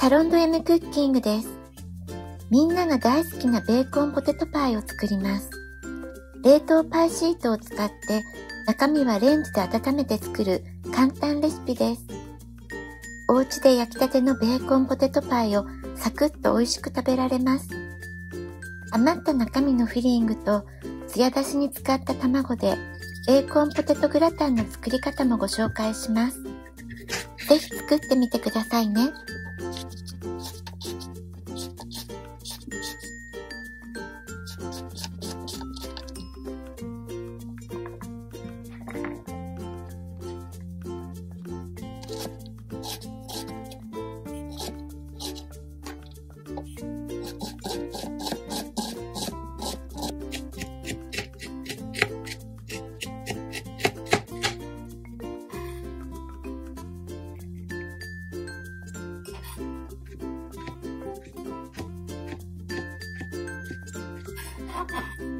サロンド M クッキングです。みんなが大好きなベーコンポテトパイを作ります。冷凍パイシートを使って中身はレンジで温めて作る簡単レシピです。お家で焼きたてのベーコンポテトパイをサクッと美味しく食べられます。余った中身のフィリングとツヤ出しに使った卵でベーコンポテトグラタンの作り方もご紹介します。ぜひ作ってみてくださいね。Ha ha!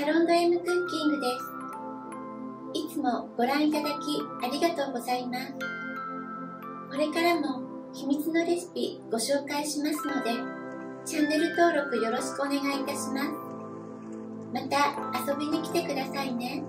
サロンド M クッキングです。いつもご覧いただきありがとうございます。これからも秘密のレシピご紹介しますので、チャンネル登録よろしくお願いいたします。また遊びに来てくださいね。